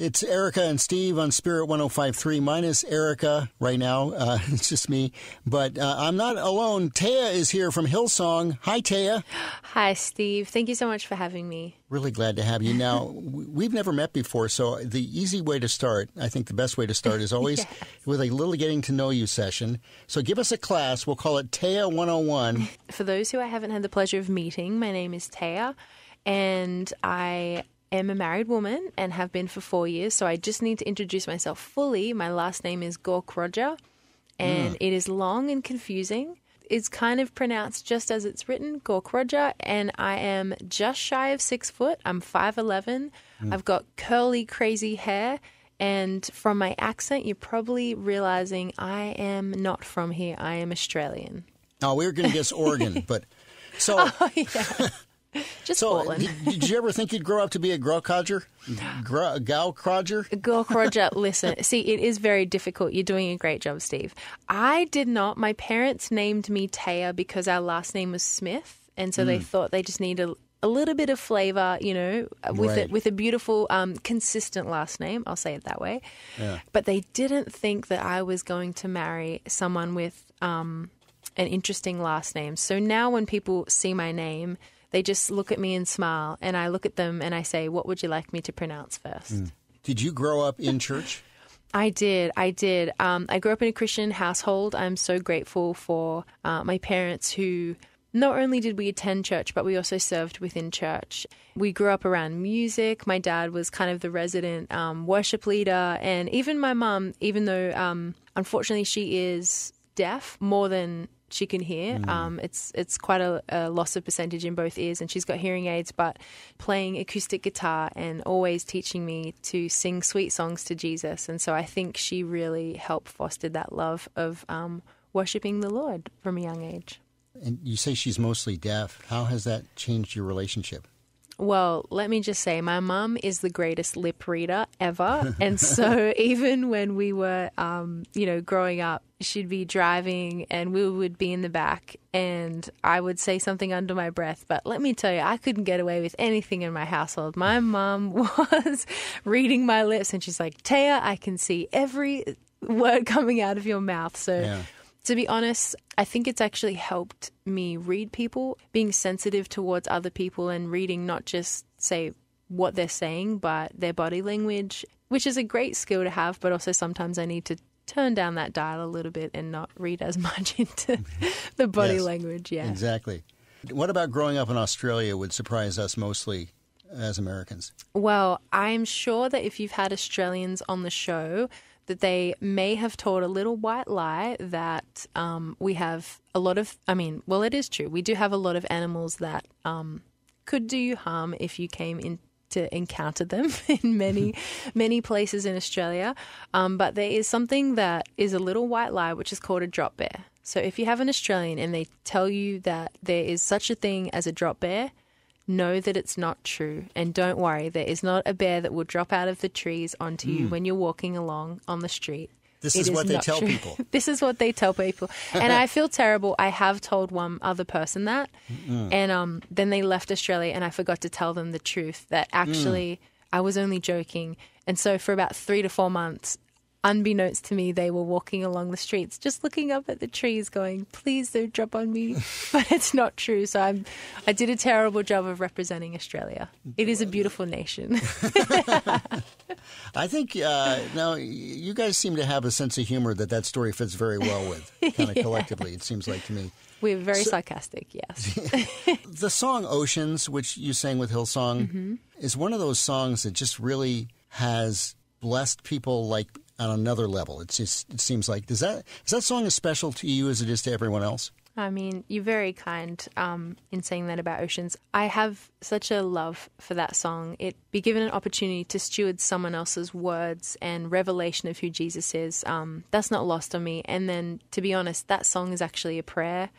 It's Erica and Steve on Spirit 1053, minus Erica right now. Uh, it's just me. But uh, I'm not alone. Taya is here from Hillsong. Hi, Taya. Hi, Steve. Thank you so much for having me. Really glad to have you. Now, we've never met before, so the easy way to start, I think the best way to start is always yes. with a little getting to know you session. So give us a class. We'll call it Taya 101. For those who I haven't had the pleasure of meeting, my name is Taya, and I am a married woman and have been for four years, so I just need to introduce myself fully. My last name is Gaukrodger, and mm. it is long and confusing. It's kind of pronounced just as it's written, Gaukrodger, and I am just shy of six foot. I'm 5'11. Mm. I've got curly, crazy hair. And from my accent, you're probably realizing I am not from here. I am Australian. Oh, we were going to guess Oregon, but so. Oh, yeah. Just so, Portland. did, did, you ever think you'd grow up to be a Grokrodger? Gro, Gal Crodger? Grokrodger, listen, see, it is very difficult. You're doing a great job, Steve. I did not. My parents named me Taya because our last name was Smith. And so mm. they thought they just needed a, a little bit of flavor, you know, with right. with a beautiful, um, consistent last name. I'll say it that way. Yeah. But they didn't think that I was going to marry someone with um, an interesting last name. So now when people see my name, they just look at me and smile, and I look at them and I say, "What would you like me to pronounce first? Mm. Did you grow up in church? I did. I did. Um, I grew up in a Christian household. I'm so grateful for uh, my parents who not only did we attend church, but we also served within church. We grew up around music. My dad was kind of the resident um, worship leader. And even my mum, even though um, unfortunately she is deaf more than she can hear. Mm. Um, it's it's quite a, a, loss of percentage in both ears, and she's got hearing aids. But playing acoustic guitar and always teaching me to sing sweet songs to Jesus, and so I think she really helped foster that love of um, worshiping the Lord from a young age. And you say she's mostly deaf. How has that changed your relationship? Well, let me just say, my mum is the greatest lip reader ever. and so even when we were, um, you know, growing up, she'd be driving and we would be in the back and I would say something under my breath. But let me tell you, I couldn't get away with anything in my household. My mum was reading my lips and she's like, Taya, I can see every word coming out of your mouth. So. Yeah to be honest, I think it's actually helped me read people, being sensitive towards other people and reading not just, say, what they're saying, but their body language, which is a great skill to have, but also sometimes I need to turn down that dial a little bit and not read as much into the body yes, language. Yeah. Exactly. What about growing up in Australia would surprise us mostly as Americans? Well, I'm sure that if you've had Australians on the show, that they may have told a little white lie that um, we have a lot of, I mean, well, it is true. We do have a lot of animals that um, could do you harm if you came in to encounter them in many, many places in Australia. Um, but there is something that is a little white lie, which is called a drop bear. So if you have an Australian and they tell you that there is such a thing as a drop bear, know that it's not true. And don't worry, there is not a bear that will drop out of the trees onto mm. you hmm. when you're walking along on the street. This is, is what they tell true. people. this is what they tell people. And I feel terrible. I have told one other person that. Mm. And um, then they left Australia and I forgot to tell them the truth that actually mm. I was only joking. And so for about three to four months, unbeknownst to me, they were walking along the streets, just looking up at the trees, going, "Please don't drop on me." but it's not true. So I'm, I did a terrible job of representing Australia. It is a beautiful nation. I think uh, now you guys seem to have a sense of humor that that story fits very well with, kind of yeah. collectively. It seems like to me. We're very so, sarcastic, yes. the song Oceans, which you sang with Hillsong, mm-hmm. is one of those songs that just really has blessed people like on another level. It's just it seems like does that is that song as special to you as it is to everyone else? I mean, you're very kind um, in saying that about oceans. I have such a love for that song. It be given an opportunity to steward someone else's words and revelation of who Jesus is. Um, that's not lost on me. And then, to be honest, that song is actually a prayer,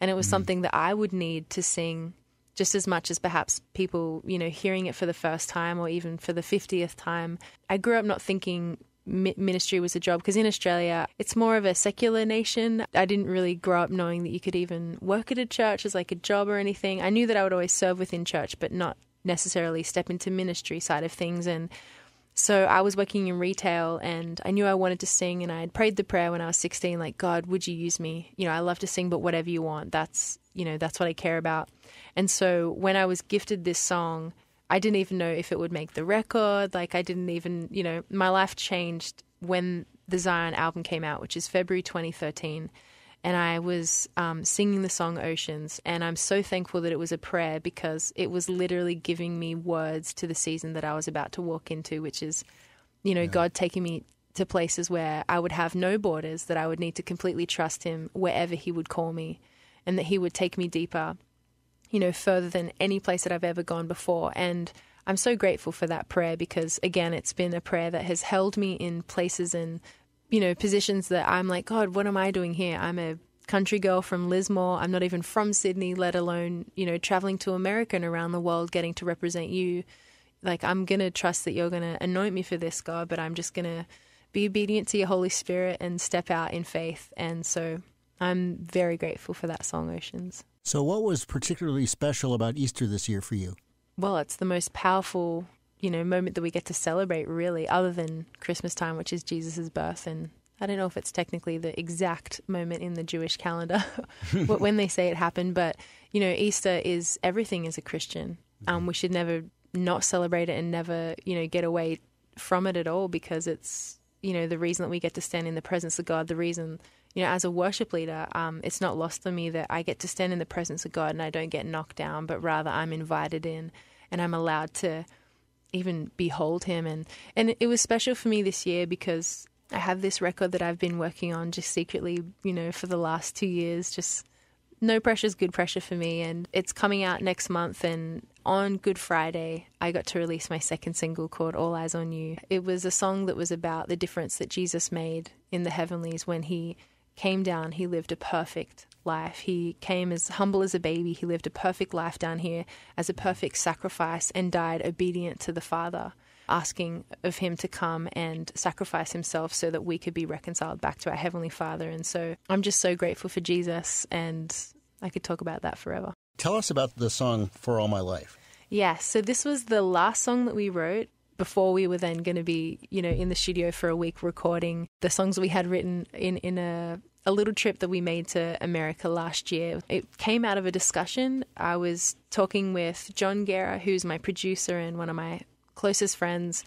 and it was mm. something that I would need to sing just as much as perhaps people, you know, hearing it for the first time or even for the 50th time. I grew up not thinking ministry was a job because in Australia it's more of a secular nation. I didn't really grow up knowing that you could even work at a church as like a job or anything. I knew that I would always serve within church, but not necessarily step into ministry side of things and So I was working in retail and I knew I wanted to sing and I had prayed the prayer when I was 16 like God, would you use me? You know, I love to sing but whatever you want. That's, you know, that's what I care about. And so when I was gifted this song, I didn't even know if it would make the record. Like I didn't even, you know, my life changed when the Zion album came out, which is February 2013 and I was um, singing the song Oceans. And I'm so thankful that it was a prayer because it was literally giving me words to the season that I was about to walk into, which is, you know, yeah. God taking me to places where I would have no borders, that I would need to completely trust Him wherever He would call me, and that He would take me deeper, you know, further than any place that I've ever gone before. And I'm so grateful for that prayer because, again, it's been a prayer that has held me in places and you know, positions that I'm like, God, what am I doing here? I'm a country girl from Lismore. I'm not even from Sydney, let alone, you know, traveling to America and around the world getting to represent you. Like, I'm going to trust that you're going to anoint me for this, God, but I'm just going to be obedient to your Holy Spirit and step out in faith. And so I'm very grateful for that song, Oceans. So, what was particularly special about Easter this year for you? Well, it's the most powerful you know moment that we get to celebrate really other than christmas time which is jesus' birth. And i don't know if it's technically the exact moment in the jewish calendar when they say it happened but you know easter is everything as a christian. Um, we should never not celebrate it and never you know get away from it at all because it's you know the reason that we get to stand in the presence of god the reason you know as a worship leader um, it's not lost on me that i get to stand in the presence of god and i don't get knocked down but rather i'm invited in and i'm allowed to even behold him. And and it was special for me this year because I have this record that I've been working on just secretly, you know, for the last 2 years just no pressure is good pressure for me and it's coming out next month and on Good Friday I got to release my second single called All Eyes on You. It was a song that was about the difference that Jesus made in the heavenlies when he came down, he lived a perfect life. He came as humble as a baby. He lived a perfect life down here as a perfect sacrifice and died obedient to the Father, asking of him to come and sacrifice himself so that we could be reconciled back to our Heavenly Father. And so I'm just so grateful for Jesus, and I could talk about that forever. Tell us about the song For All My Life. Yeah, so this was the last song that we wrote before we were then going to be, you know, in the studio for a week recording the songs we had written in in a a little trip that we made to America last year. It came out of a discussion. I was talking with John Guerra, who's my producer and one of my closest friends,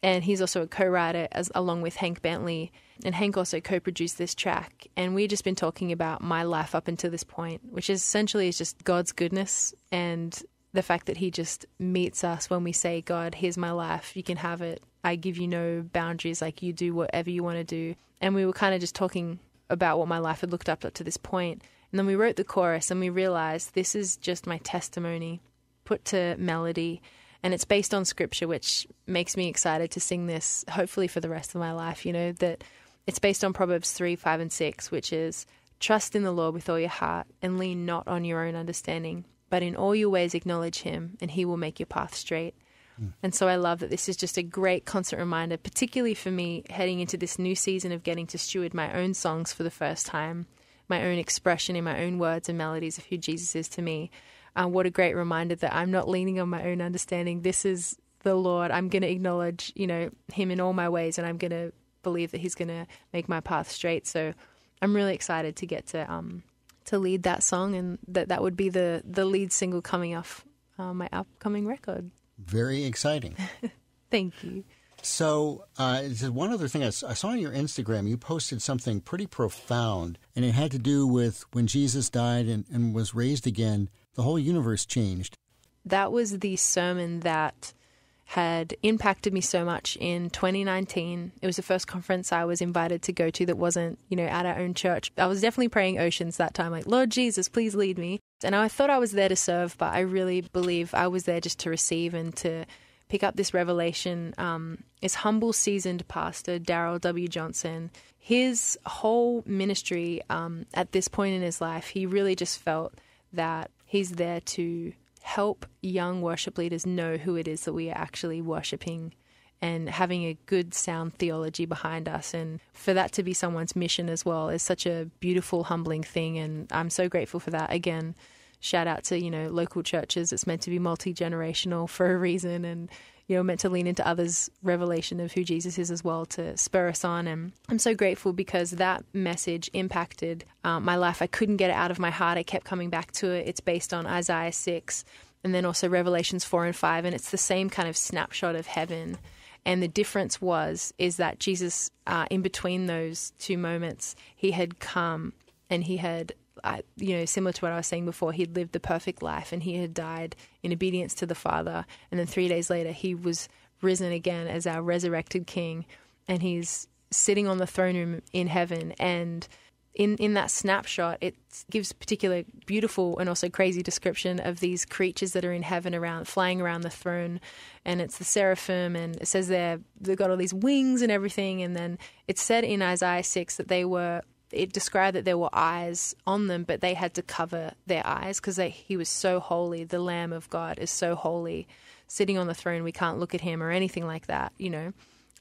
and he's also a co-writer as along with Hank Bentley. And Hank also co-produced this track, and we've just been talking about my life up until this point, which is essentially is just God's goodness and the fact that He just meets us when we say, "God, here's my life. You can have it. I give you no boundaries. Like you do whatever you want to do." And we were kind of just talking about what my life had looked up to this point. And then we wrote the chorus and we realized this is just my testimony put to melody. And it's based on scripture, which makes me excited to sing this, hopefully for the rest of my life. You know, that it's based on Proverbs 3, 5, and 6, which is trust in the Lord with all your heart and lean not on your own understanding, but in all your ways acknowledge him, and he will make your path straight. Hmm. And so I love that this is just a great constant reminder, particularly for me heading into this new season of getting to steward my own songs for the first time, my own expression in my own words and melodies of who Jesus is to me. Uh, what a great reminder that I'm not leaning on my own understanding. This is the Lord. I'm going to acknowledge, you know, Him in all my ways, and I'm going to believe that He's going to make my path straight. So I'm really excited to get to um, to lead that song, and that that would be the the lead single coming off uh, my upcoming record. Very exciting. Thank you. So, uh, one other thing I, saw on your Instagram, you posted something pretty profound, and it had to do with when Jesus died and, and was raised again, the whole universe changed. That was the sermon that had impacted me so much in 2019. It was the first conference I was invited to go to that wasn't, you know, at our own church. I was definitely praying oceans that time, like, Lord Jesus, please lead me. And I thought I was there to serve, but I really believe I was there just to receive and to pick up this revelation. Um, is humble, seasoned pastor Darrell W. Johnson. His whole ministry um, at this point in his life, he really just felt that he's there to help young worship leaders know who it is that we are actually worshiping and having a good sound theology behind us. And for that to be someone's mission as well is such a beautiful humbling thing. And I'm so grateful for that. Again shout out to you know local churches. It's meant to be multi-generational for a reason. And you know, meant to lean into others' revelation of who Jesus is as well to spur us on. And I'm so grateful because that message impacted um, my life. I couldn't get it out of my heart. I kept coming back to it. It's based on Isaiah 6 and then also Revelations 4 and 5. And it's the same kind of snapshot of heaven. And the difference was, is that Jesus, uh, in between those two moments, he had come and he had I, you know, similar to what I was saying before, he'd lived the perfect life and he had died in obedience to the Father. And then three days later, he was risen again as our resurrected King, and he's sitting on the throne room in heaven. And in, in that snapshot, it gives particular beautiful and also crazy description of these creatures that are in heaven around, flying around the throne. And it's the seraphim, and it says they're, they've got all these wings and everything. And then it's said in Isaiah 6 that they were it described that there were eyes on them, but they had to cover their eyes because he was so holy. The Lamb of God is so holy, sitting on the throne. We can't look at him or anything like that, you know.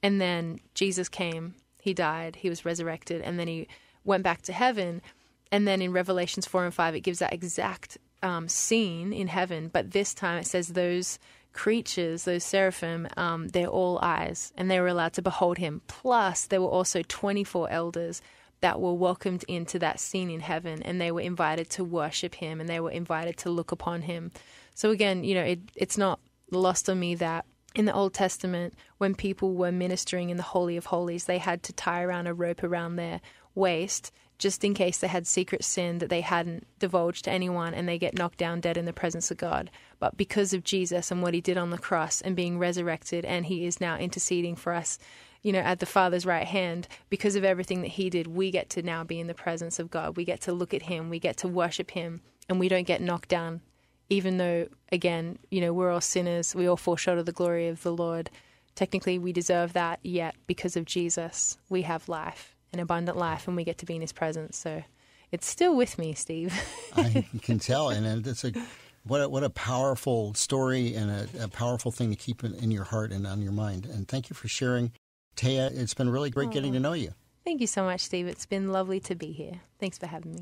And then Jesus came, he died, he was resurrected, and then he went back to heaven. And then in Revelations 4 and 5, it gives that exact um, scene in heaven, but this time it says those creatures, those seraphim, um, they're all eyes, and they were allowed to behold him. Plus, there were also 24 elders that were welcomed into that scene in heaven and they were invited to worship him and they were invited to look upon him. So again, you know, it, it's not lost on me that in the Old Testament, when people were ministering in the Holy of Holies, they had to tie around a rope around their waist just in case they had secret sin that they hadn't divulged to anyone and they get knocked down dead in the presence of God. But because of Jesus and what he did on the cross and being resurrected, and he is now interceding for us you know, at the Father's right hand, because of everything that He did, we get to now be in the presence of God. We get to look at Him, we get to worship Him, and we don't get knocked down, even though, again, you know, we're all sinners, we all fall short of the glory of the Lord. Technically, we deserve that, yet because of Jesus, we have life, an abundant life, and we get to be in His presence. So it's still with me, Steve. I can tell, and it's a what a, what a powerful story and a, a powerful thing to keep in, in, your heart and on your mind. And thank you for sharing Taya, it's been really great getting to oh, know you. Thank you so much, Steve. It's been lovely to be here. Thanks for having me.